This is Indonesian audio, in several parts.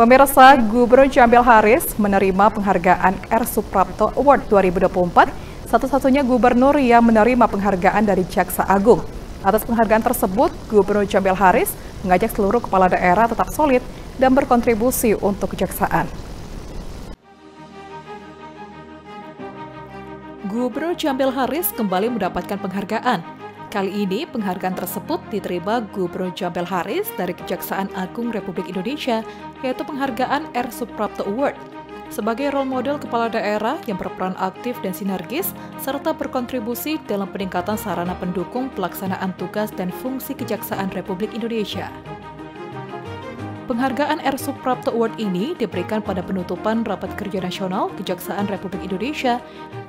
Pemirsa, Gubernur Jambil Haris menerima penghargaan R. Suprapto Award 2024, satu-satunya gubernur yang menerima penghargaan dari Jaksa Agung. Atas penghargaan tersebut, Gubernur Jambil Haris mengajak seluruh kepala daerah tetap solid dan berkontribusi untuk kejaksaan. Gubernur Jambil Haris kembali mendapatkan penghargaan Kali ini penghargaan tersebut diterima Gubernur Jabel Haris dari Kejaksaan Agung Republik Indonesia, yaitu penghargaan R. Suprapto Award. Sebagai role model kepala daerah yang berperan aktif dan sinergis, serta berkontribusi dalam peningkatan sarana pendukung pelaksanaan tugas dan fungsi Kejaksaan Republik Indonesia. Penghargaan R. Suprapto Award ini diberikan pada penutupan Rapat Kerja Nasional Kejaksaan Republik Indonesia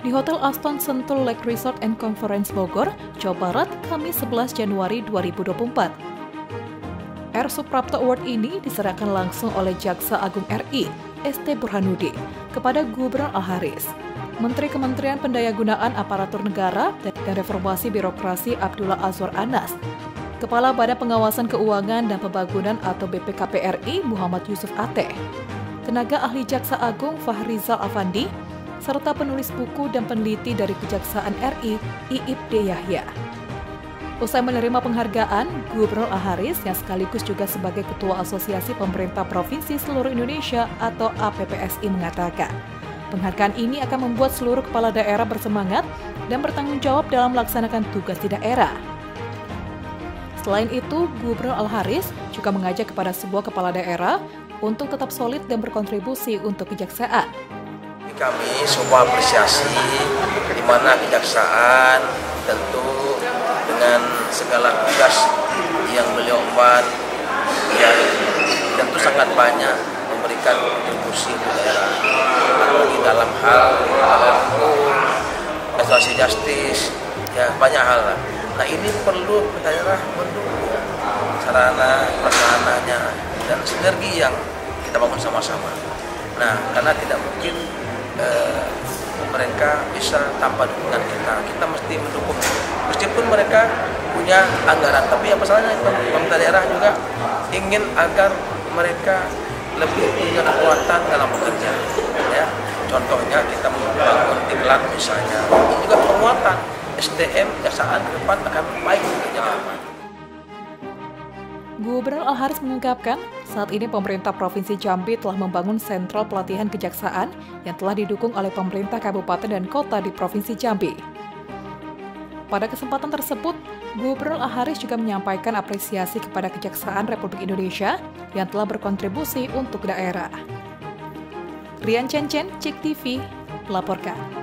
di Hotel Aston Sentul Lake Resort and Conference Bogor, Jawa Barat, Kamis 11 Januari 2024. R. Suprapto Award ini diserahkan langsung oleh Jaksa Agung RI, ST Burhanuddin, kepada Gubernur Al-Haris. Menteri Kementerian Pendayagunaan Aparatur Negara dan Reformasi Birokrasi Abdullah Azwar Anas Kepala Badan Pengawasan Keuangan dan Pembangunan atau BPKPRI Muhammad Yusuf Ate, tenaga ahli Jaksa Agung Fahrizal Afandi, serta penulis buku dan peneliti dari Kejaksaan RI Iib D. Yahya. Usai menerima penghargaan, Gubernur Aharis yang sekaligus juga sebagai Ketua Asosiasi Pemerintah Provinsi Seluruh Indonesia atau APPSI mengatakan, penghargaan ini akan membuat seluruh kepala daerah bersemangat dan bertanggung jawab dalam melaksanakan tugas di daerah. Selain itu, Gubernur Al-Haris juga mengajak kepada sebuah kepala daerah untuk tetap solid dan berkontribusi untuk kejaksaan. Kami semua apresiasi di mana kejaksaan tentu dengan segala tugas yang beliau emban yang tentu sangat banyak memberikan kontribusi untuk daerah apalagi dalam hal hukum, restoratif justice, ya banyak hal lah Nah ini perlu daerah mendukung sarana prasarananya dan sinergi yang kita bangun sama-sama. Nah karena tidak mungkin eh, mereka bisa tanpa dukungan kita. Kita mesti mendukung. Meskipun mereka punya anggaran, tapi apa salahnya pemerintah daerah juga ingin agar mereka lebih punya kekuatan dalam bekerja. Ya, contohnya kita membangun diklat misalnya, SDM kejaksaan ke depan akan baik Gubernur Al-Haris mengungkapkan, saat ini pemerintah Provinsi Jambi telah membangun sentral pelatihan kejaksaan yang telah didukung oleh pemerintah kabupaten dan kota di Provinsi Jambi. Pada kesempatan tersebut, Gubernur Al-Haris juga menyampaikan apresiasi kepada Kejaksaan Republik Indonesia yang telah berkontribusi untuk daerah. Rian Cencen, Cik TV, melaporkan.